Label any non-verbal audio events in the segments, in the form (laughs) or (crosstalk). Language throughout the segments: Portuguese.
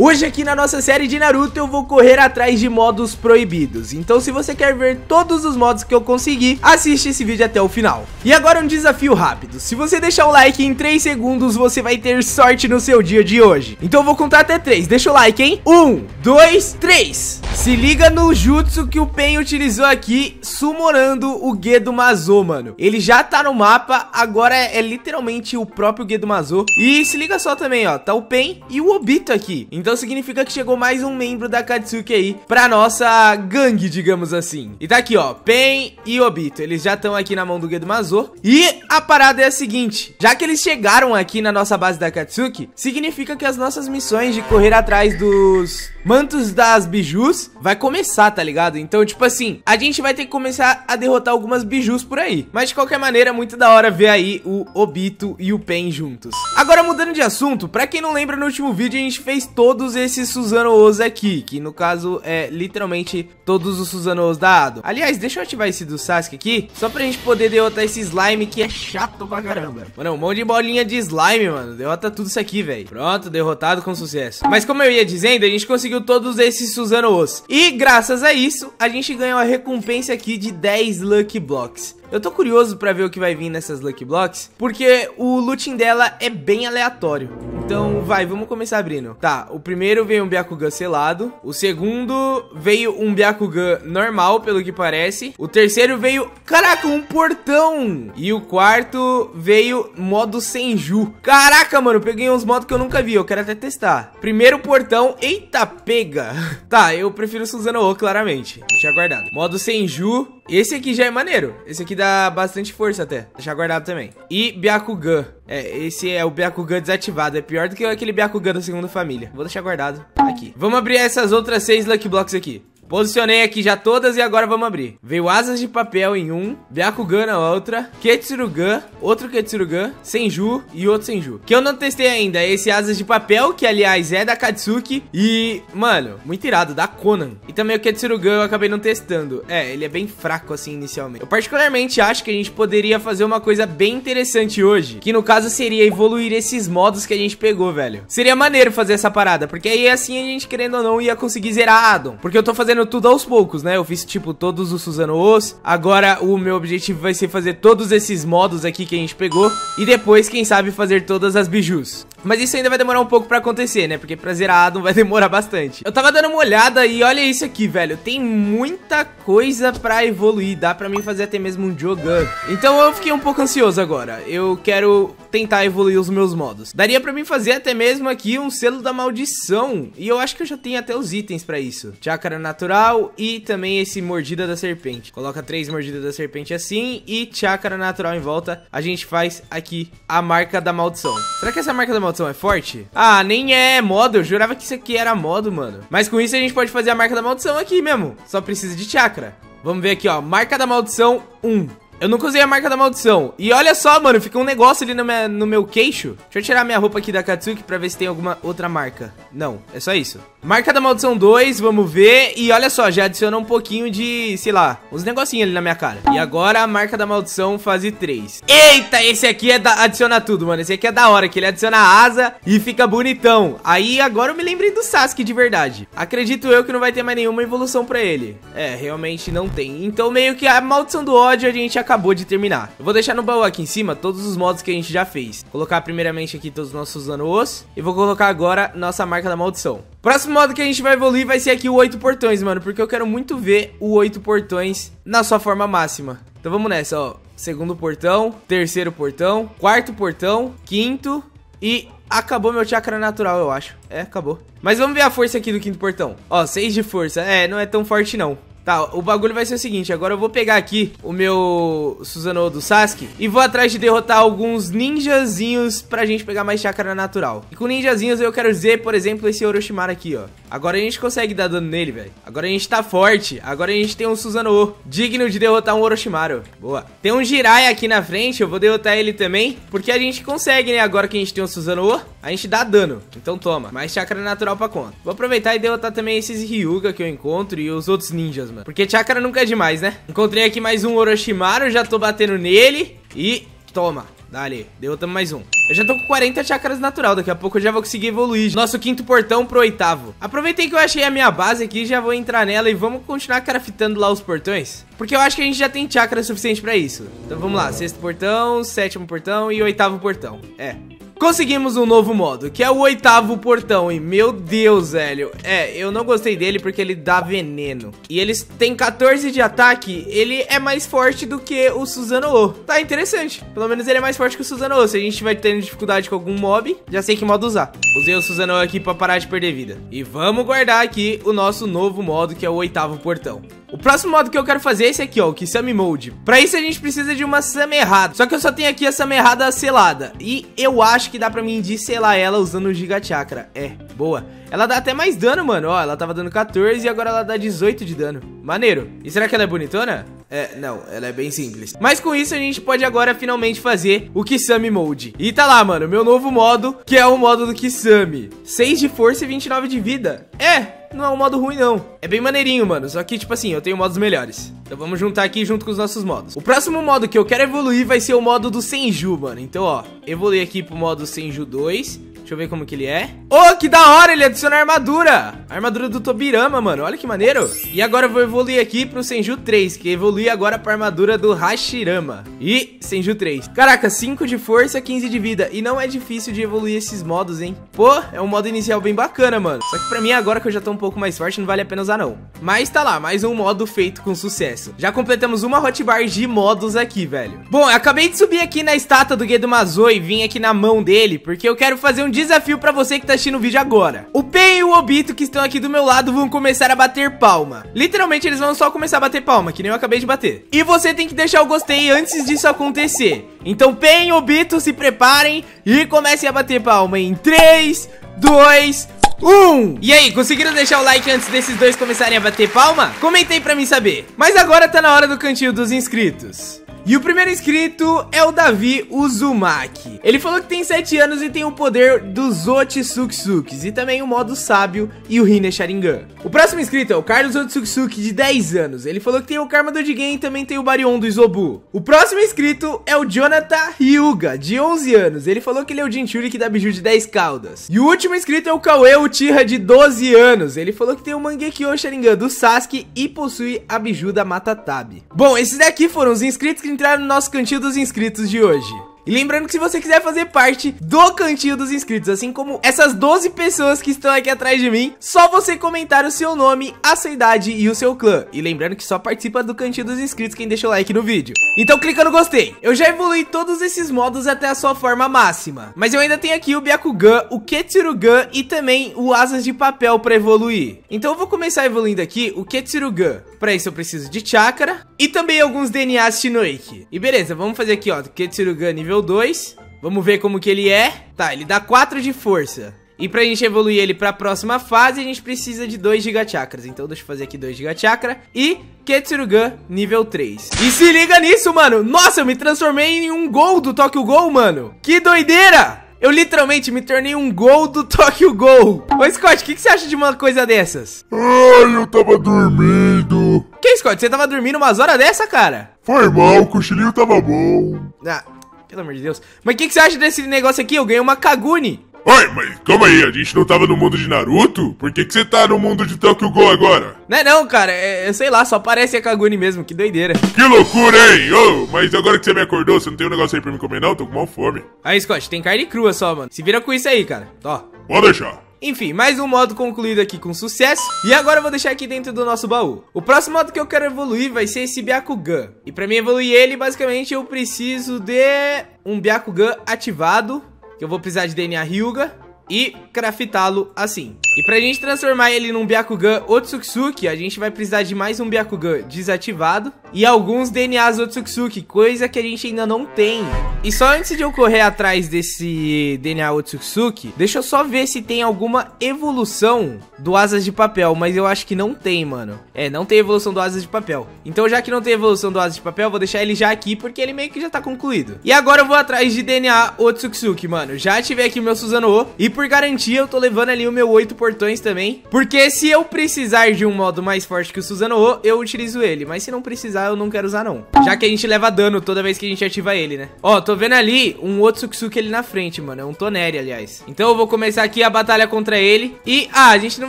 Hoje aqui na nossa série de Naruto eu vou correr atrás de modos proibidos. Então se você quer ver todos os modos que eu consegui, assiste esse vídeo até o final. E agora um desafio rápido. Se você deixar o like em 3 segundos, você vai ter sorte no seu dia de hoje. Então eu vou contar até 3. Deixa o like, hein? 1, 2, 3. Se liga no jutsu que o Pen utilizou aqui, summonando o Gedo Mazo, mano. Ele já tá no mapa, agora é, é literalmente o próprio Gedo Mazo. E se liga só também, ó. Tá o Pen e o Obito aqui. Então então significa que chegou mais um membro da Katsuki aí pra nossa gangue, digamos assim. E tá aqui, ó, Pen e Obito. Eles já estão aqui na mão do Gedo Mazo. E a parada é a seguinte, já que eles chegaram aqui na nossa base da Katsuki, significa que as nossas missões de correr atrás dos mantos das bijus vai começar, tá ligado? Então, tipo assim, a gente vai ter que começar a derrotar algumas bijus por aí. Mas de qualquer maneira, é muito da hora ver aí o Obito e o Pen juntos. Agora, mudando de assunto, pra quem não lembra, no último vídeo a gente fez todo todos esses Susanoo aqui, que no caso é literalmente todos os Susanoo da Ado. Aliás, deixa eu ativar esse do Sasuke aqui, só pra gente poder derrotar esse slime que é chato pra caramba. Mano, um monte de bolinha de slime, mano, derrota tudo isso aqui, velho. Pronto, derrotado com sucesso. Mas como eu ia dizendo, a gente conseguiu todos esses Susanoos. E graças a isso, a gente ganhou a recompensa aqui de 10 Lucky Blocks. Eu tô curioso pra ver o que vai vir nessas Lucky Blocks, porque o looting dela é bem aleatório. Então, vai, vamos começar abrindo. Tá, o primeiro veio um Byakugan selado. O segundo veio um Byakugan normal, pelo que parece. O terceiro veio, caraca, um portão. E o quarto veio modo Senju. Caraca, mano, peguei uns modos que eu nunca vi, eu quero até testar. Primeiro portão, eita, pega. (laughs) Tá, eu prefiro Suzano O, claramente. Deixa guardado. Modo Senju, esse aqui já é maneiro. Esse aqui dá bastante força até. Deixar guardado também. E Byakugan. É, esse é o Byakugan desativado. É pior do que aquele Byakugan da segunda família. Vou deixar guardado aqui. Vamos abrir essas outras seis Lucky Blocks aqui. Posicionei aqui já todas e agora vamos abrir. Veio asas de papel em um, Byakugan na outra, Ketsurugan, outro Ketsurugan, Senju e outro Senju. Que eu não testei ainda, é esse asas de papel, que aliás é da Katsuki. E, mano, muito irado, da Conan. E também o Ketsurugan eu acabei não testando. É, ele é bem fraco assim inicialmente. Eu particularmente acho que a gente poderia fazer uma coisa bem interessante hoje. Que no caso seria evoluir esses modos que a gente pegou, velho. Seria maneiro fazer essa parada, porque aí assim a gente querendo ou não ia conseguir zerar a Addon. Porque eu tô fazendo fazendo tudo aos poucos, né? Eu fiz, tipo, todos os Susanos. Agora, o meu objetivo vai ser fazer todos esses modos aqui que a gente pegou. E depois, quem sabe, fazer todas as bijus. Mas isso ainda vai demorar um pouco pra acontecer, né? Porque pra zerar Adam vai (laughs) demorar bastante. Eu tava dando uma olhada e olha isso aqui, velho. Tem muita coisa pra evoluir. Dá pra mim fazer até mesmo um Jogan. Então eu fiquei um pouco ansioso agora. Eu quero tentar evoluir os meus modos. Daria pra mim fazer até mesmo aqui um selo da maldição. E eu acho que eu já tenho até os itens pra isso. Chácara natural e também esse mordida da serpente. Coloca três mordidas da serpente assim e chácara natural em volta. A gente faz aqui a marca da maldição. Será que essa marca da maldição maldição é forte? Ah, nem é modo. Eu jurava que isso aqui era modo, mano. Mas com isso a gente pode fazer a marca da maldição aqui mesmo. Só precisa de chakra. Vamos ver aqui, ó. Marca da maldição 1. Eu nunca usei a marca da maldição. E olha só, mano, fica um negócio ali no, minha, no meu queixo. Deixa eu tirar minha roupa aqui da Katsuki pra ver se tem alguma outra marca. Não, é só isso. Marca da maldição 2, vamos ver. E olha só, já adiciona um pouquinho de, sei lá, uns negocinhos ali na minha cara. E agora a marca da maldição fase 3. Eita, esse aqui é da... adiciona tudo, mano. Esse aqui é da hora, que ele adiciona asa e fica bonitão. Aí agora eu me lembrei do Sasuke de verdade. Acredito eu que não vai ter mais nenhuma evolução pra ele. É, realmente não tem. Então meio que a maldição do ódio a gente acabou de terminar. Eu vou deixar no baú aqui em cima todos os modos que a gente já fez. Vou colocar primeiramente aqui todos os nossos anos. E vou colocar agora nossa marca da maldição. Próximo modo que a gente vai evoluir vai ser aqui o 8 portões, mano. Porque eu quero muito ver o 8 portões na sua forma máxima. Então vamos nessa, ó. Segundo portão, terceiro portão, quarto portão, quinto e acabou meu chakra natural, eu acho. É, acabou. Mas vamos ver a força aqui do quinto portão. Ó, 6 de força. É, não é tão forte não. Tá, o bagulho vai ser o seguinte, agora eu vou pegar aqui o meu Susanoo do Sasuke e vou atrás de derrotar alguns ninjazinhos pra gente pegar mais chakra natural. E com ninjazinhos eu quero dizer, por exemplo, esse Orochimaru aqui, ó. Agora a gente consegue dar dano nele, velho. Agora a gente tá forte. Agora a gente tem um Susanoo digno de derrotar um Orochimaru. Boa. Tem um Jiraiya aqui na frente, eu vou derrotar ele também, porque a gente consegue, né? Agora que a gente tem um Susanoo, a gente dá dano. Então toma, mais chakra natural pra conta. Vou aproveitar e derrotar também esses Ryuga que eu encontro e os outros ninjas, mano. Porque chakra nunca é demais, né? Encontrei aqui mais um Orochimaru, já tô batendo nele. E toma. Dali, derrotamos mais um. Eu já tô com 40 chakras natural, daqui a pouco eu já vou conseguir evoluir nosso quinto portão pro oitavo. Aproveitei que eu achei a minha base aqui, já vou entrar nela e vamos continuar craftando lá os portões. Porque eu acho que a gente já tem chakra suficiente pra isso. Então vamos lá, sexto portão, sétimo portão e oitavo portão. É, Conseguimos um novo modo, que é o oitavo portão. E meu Deus, velho. É, eu não gostei dele porque ele dá veneno. E eles têm 14 de ataque. Ele é mais forte do que o Suzano-O. Tá interessante. Pelo menos ele é mais forte que o Suzano-O. Se a gente estiver tendo dificuldade com algum mob, já sei que modo usar. Usei o Suzano-O aqui pra parar de perder vida. E vamos guardar aqui o nosso novo modo, que é o oitavo portão. O próximo modo que eu quero fazer é esse aqui, ó, o Kisame Mode. Pra isso a gente precisa de uma Sama errada. Só que eu só tenho aqui a Sama errada selada. E eu acho que dá pra mim selar ela usando o Giga Chakra. É, boa. Ela dá até mais dano, mano. Ó, ela tava dando 14 e agora ela dá 18 de dano. Maneiro. E será que ela é bonitona? É, não, ela é bem simples. Mas com isso a gente pode agora finalmente fazer o Kisame Mode. E tá lá, mano, meu novo modo, que é o modo do Kisame. 6 de força e 29 de vida. É, não é um modo ruim, não. É bem maneirinho, mano. Só que, tipo assim, eu tenho modos melhores. Então vamos juntar aqui junto com os nossos modos. O próximo modo que eu quero evoluir vai ser o modo do Senju, mano. Então, ó, evoluir aqui pro modo Senju 2. Deixa eu ver como que ele é. Oh, que da hora! Ele adiciona armadura. A armadura do Tobirama, mano. Olha que maneiro. E agora eu vou evoluir aqui pro Senju 3, que evolui agora pra armadura do Hashirama. E Senju 3. Caraca, 5 de força, 15 de vida. E não é difícil de evoluir esses modos, hein? Pô, é um modo inicial bem bacana, mano. Só que pra mim, agora que eu já tô um pouco mais forte, não vale a pena usar, não. Mas tá lá, mais um modo feito com sucesso. Já completamos uma hotbar de modos aqui, velho. Bom, eu acabei de subir aqui na estátua do Gedo Mazoi e vim aqui na mão dele, porque eu quero fazer um desafio pra você que tá assistindo o vídeo agora. O Pen e o Obito que estão aqui do meu lado vão começar a bater palma. Literalmente, eles vão só começar a bater palma, que nem eu acabei de bater. E você tem que deixar o gostei antes disso acontecer. Então, Pen e Obito, se preparem e comecem a bater palma em 3, 2, 1. E aí, conseguiram deixar o like antes desses dois começarem a bater palma? Comentei pra mim saber. Mas agora tá na hora do cantinho dos inscritos. E o primeiro inscrito é o Davi Uzumaki. Ele falou que tem 7 anos e tem o poder dos Otsuksuks e também o modo sábio e o Hine Sharingan. O próximo inscrito é o Carlos Otsuksuki de 10 anos. Ele falou que tem o Karma do Jigen e também tem o Barion do Izobu. O próximo inscrito é o Jonathan Ryuga, de 11 anos. Ele falou que ele é o Jinchuriki da Biju de 10 caudas. E o último inscrito é o Kawe Uchiha de 12 anos. Ele falou que tem o Mangekyo Sharingan do Sasuke e possui a Biju da Matatabi. Bom, esses daqui foram os inscritos que entrar no nosso cantinho dos inscritos de hoje. E lembrando que se você quiser fazer parte do cantinho dos inscritos, assim como essas 12 pessoas que estão aqui atrás de mim, só você comentar o seu nome, a sua idade e o seu clã. E lembrando que só participa do cantinho dos inscritos quem deixa o like no vídeo. Então clica no gostei. Eu já evolui todos esses modos até a sua forma máxima. Mas eu ainda tenho aqui o Byakugan, o Ketsurugan e também o Asas de Papel para evoluir. Então eu vou começar evoluindo aqui o Ketsurugan. Para isso eu preciso de chakra e também alguns DNAs Shinoiki. E beleza, vamos fazer aqui ó, Ketsurugan nível nível 2. Vamos ver como que ele é. Tá, ele dá 4 de força. E pra gente evoluir ele pra próxima fase, a gente precisa de 2 Gigachakras. Então deixa eu fazer aqui 2 Gigachakra. E Ketsurugan nível 3. E se liga nisso, mano. Nossa, eu me transformei em um gol do Tokyo Gol, mano. Que doideira! Eu literalmente me tornei um gol do Tokyo Gol. Ô, Scott, o que, que, você acha de uma coisa dessas? Ai, eu tava dormindo. Que, Scott? Você tava dormindo umas horas dessa, cara? Foi mal, o cochilinho tava bom. Ah, pelo amor de Deus. Mas o que, que, você acha desse negócio aqui? Eu ganhei uma Kaguni. Oi, mas calma aí, a gente não tava no mundo de Naruto? Por que, que você tá no mundo de Tokyo Go agora? Não é não, cara, é, sei lá, só parece a Kaguni mesmo, que doideira. Que loucura, hein? Ô, oh, mas agora que você me acordou, você não tem um negócio aí pra me comer não? Tô com mal fome. Aí, Scott, tem carne crua só, mano. Se vira com isso aí, cara. Ó. Pode deixar. Enfim, mais um modo concluído aqui com sucesso. E agora eu vou deixar aqui dentro do nosso baú. O próximo modo que eu quero evoluir vai ser esse Byakugan. E pra mim evoluir ele, basicamente, eu preciso de um Byakugan ativado. Que eu vou precisar de DNA Ryuga e craftá-lo assim. E pra gente transformar ele num Byakugan Otsuksuki, a gente vai precisar de mais um Byakugan desativado e alguns DNAs Otsuksuki, coisa que a gente ainda não tem. E só antes de eu correr atrás desse DNA Otsuksuki, deixa eu só ver se tem alguma evolução do Asas de Papel, mas eu acho que não tem, mano. É, não tem evolução do Asas de Papel. Então já que não tem evolução do Asas de Papel, vou deixar ele já aqui porque ele meio que já tá concluído. E agora eu vou atrás de DNA Otsuksuki, mano. Já tive aqui o meu Suzano-O e por garantia eu tô levando ali o meu 8 por portões também. Porque se eu precisar de um modo mais forte que o Susanoo, eu utilizo ele. Mas se não precisar, eu não quero usar não. Já que a gente leva dano toda vez que a gente ativa ele, né? Ó, tô vendo ali um outro Tsuksuki ali na frente, mano. É um Toneri, aliás. Então eu vou começar aqui a batalha contra ele. E, ah, a gente não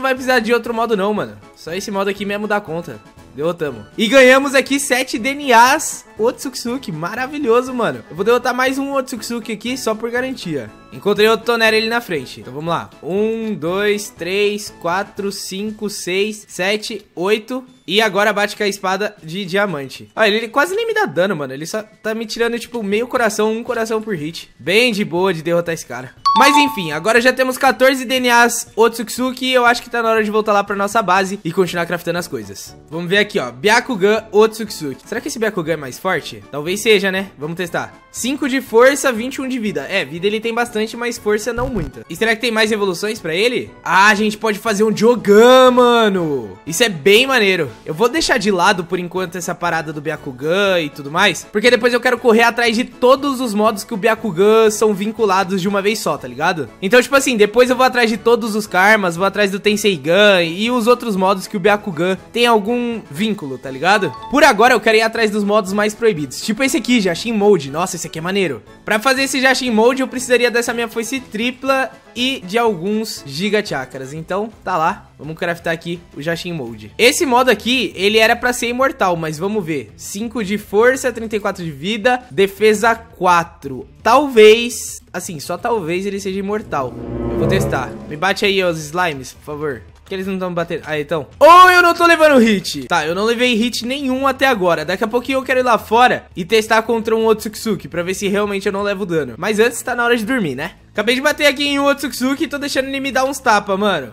vai precisar de outro modo não, mano. Só esse modo aqui mesmo dá conta. Derrotamos. E ganhamos aqui 7 DNAs Otsuksuki. Maravilhoso, mano. Eu vou derrotar mais um Otsuksuki aqui só por garantia. Encontrei outro Tonera ali na frente. Então vamos lá. 1, 2, 3, 4, 5, 6, 7, 8. E agora bate com a espada de diamante. Olha, ele quase nem me dá dano, mano. Ele só tá me tirando, tipo, meio coração, um coração por hit. Bem de boa de derrotar esse cara. Mas enfim, agora já temos 14 DNAs Otsuksuki e eu acho que tá na hora de voltar lá pra nossa base e continuar craftando as coisas. Vamos ver aqui, ó. Byakugan Otsuksuki. Será que esse Byakugan é mais forte? Talvez seja, né? Vamos testar. 5 de força, 21 de vida. É, vida ele tem bastante, mas força não muita. E será que tem mais evoluções pra ele? Ah, a gente pode fazer um Jogan, mano. Isso é bem maneiro. Eu vou deixar de lado por enquanto essa parada do Byakugan e tudo mais, porque depois eu quero correr atrás de todos os modos que o Byakugan são vinculados de uma vez só, tá ligado? Então, tipo assim, depois eu vou atrás de todos os karmas, vou atrás do Tenseigan e os outros modos que o Byakugan tem algum vínculo, tá ligado? Por agora eu quero ir atrás dos modos mais proibidos, tipo esse aqui, Jashin Mode. Nossa, esse aqui é maneiro. Pra fazer esse Jashin Mode eu precisaria dessa minha foice tripla e de alguns Giga Chakras. Então, tá lá. Vamos craftar aqui o Jashin Mode. Esse modo aqui, ele era pra ser imortal, mas vamos ver. 5 de força, 34 de vida, defesa 4. Talvez, assim, só talvez ele seja imortal. Eu vou testar. Me bate aí os slimes, por favor. Que eles não estão batendo. Aí, então. Ou eu não tô levando hit. Tá, eu não levei hit nenhum até agora. Daqui a pouquinho eu quero ir lá fora e testar contra um Otsuksuki pra ver se realmente eu não levo dano. Mas antes tá na hora de dormir, né? Acabei de bater aqui em um Otsuksuki e tô deixando ele me dar uns tapas, mano.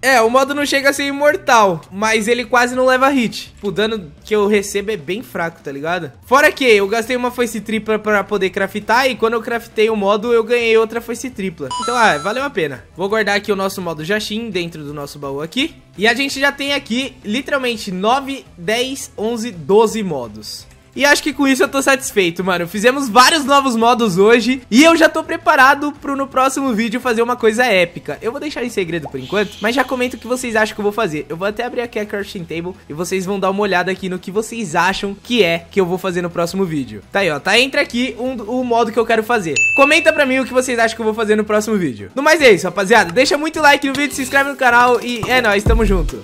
É, o modo não chega a ser imortal, mas ele quase não leva hit. O dano que eu recebo é bem fraco, tá ligado? Fora que eu gastei uma foice tripla pra poder craftar e quando eu craftei o modo eu ganhei outra foice tripla. Então, ah, valeu a pena. Vou guardar aqui o nosso modo Jashin dentro do nosso baú aqui. E a gente já tem aqui literalmente 9, 10, 11, 12 modos. E acho que com isso eu tô satisfeito, mano. Fizemos vários novos modos hoje e eu já tô preparado pro no próximo vídeo fazer uma coisa épica. Eu vou deixar em segredo por enquanto, mas já comenta o que vocês acham que eu vou fazer. Eu vou até abrir aqui a crafting table e vocês vão dar uma olhada aqui no que vocês acham que é que eu vou fazer no próximo vídeo. Tá aí, ó. Tá entre aqui um, o modo que eu quero fazer. Comenta pra mim o que vocês acham que eu vou fazer no próximo vídeo. No mais é isso, rapaziada. Deixa muito like no vídeo, se inscreve no canal e é nóis, tamo junto.